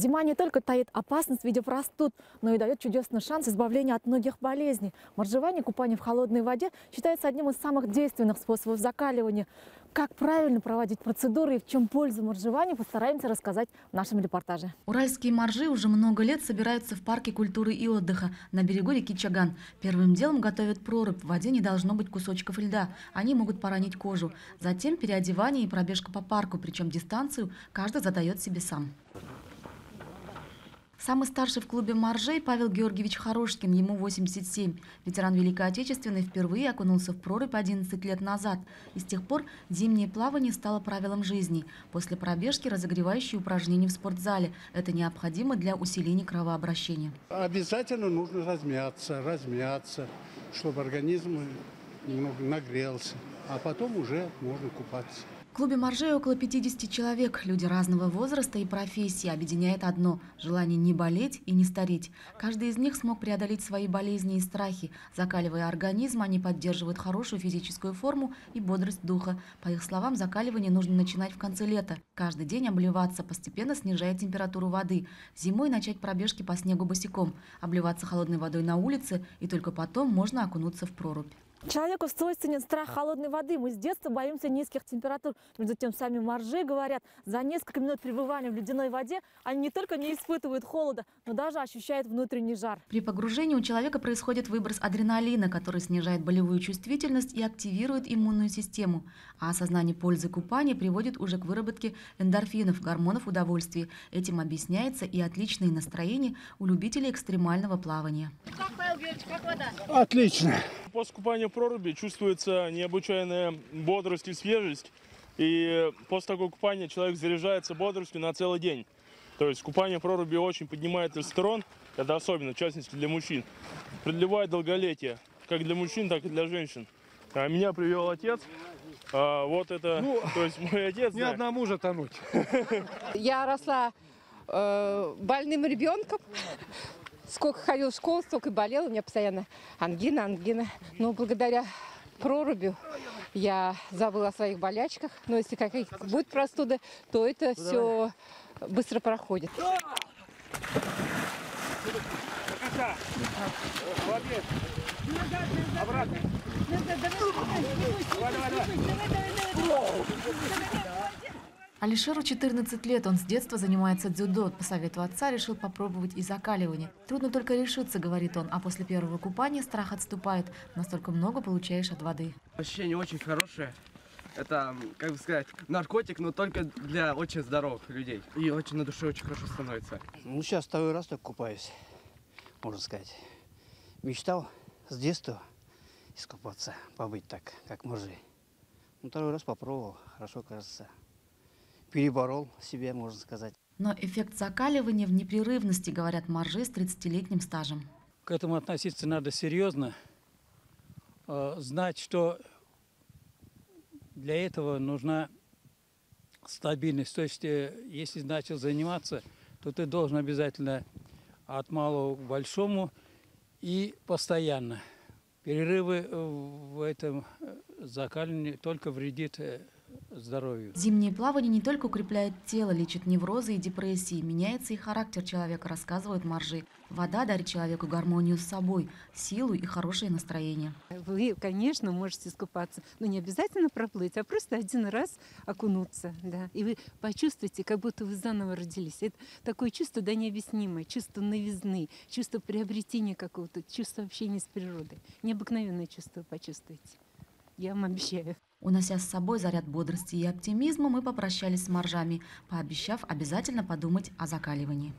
Зима не только таит опасность в виде простуд, но и дает чудесный шанс избавления от многих болезней. Моржевание, купание в холодной воде считается одним из самых действенных способов закаливания. Как правильно проводить процедуры и в чем польза моржевания, постараемся рассказать в нашем репортаже. Уральские моржи уже много лет собираются в парке культуры и отдыха на берегу реки Чаган. Первым делом готовят прорубь. В воде не должно быть кусочков льда. Они могут поранить кожу. Затем переодевание и пробежка по парку, причем дистанцию каждый задает себе сам. Самый старший в клубе «Моржей» Павел Георгиевич Хорошкин, ему 87. Ветеран Великой Отечественной впервые окунулся в прорубь 11 лет назад. И с тех пор зимнее плавание стало правилом жизни. После пробежки разогревающие упражнения в спортзале. Это необходимо для усиления кровообращения. Обязательно нужно размяться, размяться, чтобы организм немного нагрелся, а потом уже можно купаться. В клубе «Моржей» около 50 человек. Люди разного возраста и профессии. Объединяет одно – желание не болеть и не стареть. Каждый из них смог преодолеть свои болезни и страхи. Закаливая организм, они поддерживают хорошую физическую форму и бодрость духа. По их словам, закаливание нужно начинать в конце лета. Каждый день обливаться, постепенно снижая температуру воды. Зимой начать пробежки по снегу босиком. Обливаться холодной водой на улице и только потом можно окунуться в прорубь. Человеку свойственен страх холодной воды. Мы с детства боимся низких температур. Между тем, сами моржи говорят, за несколько минут пребывания в ледяной воде они не только не испытывают холода, но даже ощущают внутренний жар. При погружении у человека происходит выброс адреналина, который снижает болевую чувствительность и активирует иммунную систему. А осознание пользы купания приводит уже к выработке эндорфинов, гормонов удовольствия. Этим объясняется и отличное настроение у любителей экстремального плавания. Как, Павел Георгиевич, как вода? Отлично. После купания в проруби чувствуется необычайная бодрость и свежесть. И после такого купания человек заряжается бодростью на целый день. То есть купание в проруби очень поднимает тестостерон, это особенно, в частности, для мужчин. Продлевает долголетие, как для мужчин, так и для женщин. А меня привел отец. А, вот это, Ну, то есть мой отец. Не да. одному же тонуть. Я росла э, больным ребенком. Сколько ходила в школу, столько и болела. У меня постоянно ангина, ангина. Но благодаря проруби я забыла о своих болячках. Но если какие-то будут простуды, то это все быстро проходит. Алишеру 14 лет, он с детства занимается дзюдо. По совету отца решил попробовать и закаливание. Трудно только решиться, говорит он, а после первого купания страх отступает. Настолько много получаешь от воды. Ощущение очень хорошее. Это, как бы сказать, наркотик, но только для очень здоровых людей. И очень на душе очень хорошо становится. Ну, сейчас второй раз только купаюсь, можно сказать. Мечтал с детства искупаться, побыть так, как мужи. Ну, второй раз попробовал, хорошо кажется. Переборол себя, можно сказать. Но эффект закаливания в непрерывности, говорят моржи с 30-летним стажем. К этому относиться надо серьезно. Э, Знать, что для этого нужна стабильность. То есть, э, если начал заниматься, то ты должен обязательно от малого к большому и постоянно. Перерывы э, в этом э, закаливании только вредит здоровью. Зимнее плавание не только укрепляет тело, лечит неврозы и депрессии, меняется и характер человека, рассказывают моржи. Вода дарит человеку гармонию с собой, силу и хорошее настроение. Вы, конечно, можете искупаться, но не обязательно проплыть, а просто один раз окунуться, да. И вы почувствуете, как будто вы заново родились. Это такое чувство, да, необъяснимое, чувство новизны, чувство приобретения какого-то, чувство общения с природой. Необыкновенное чувство почувствуете. Я вам обещаю. Унося с собой заряд бодрости и оптимизма, мы попрощались с моржами, пообещав обязательно подумать о закаливании.